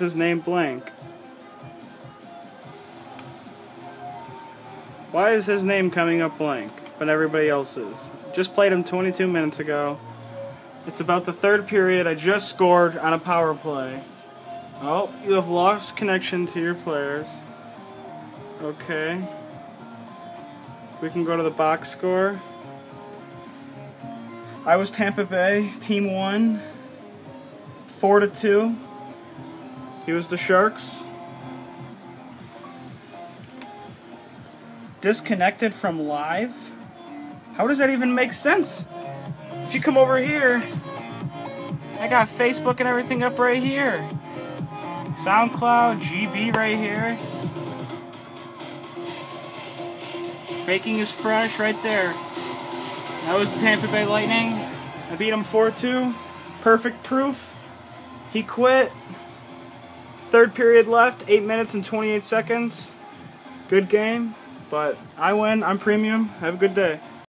his name blank? Why is his name coming up blank, but everybody else's? Just played him 22 minutes ago. It's about the third period. I just scored on a power play. Oh, you have lost connection to your players. Okay. We can go to the box score. I was Tampa Bay, team one, four to two. He was the Sharks. Disconnected from live? How does that even make sense? If you come over here, I got Facebook and everything up right here. SoundCloud, GB right here. Baking is fresh right there. That was the Tampa Bay Lightning. I beat him 4-2. Perfect proof. He quit. Third period left, 8 minutes and 28 seconds. Good game, but I win. I'm premium. Have a good day.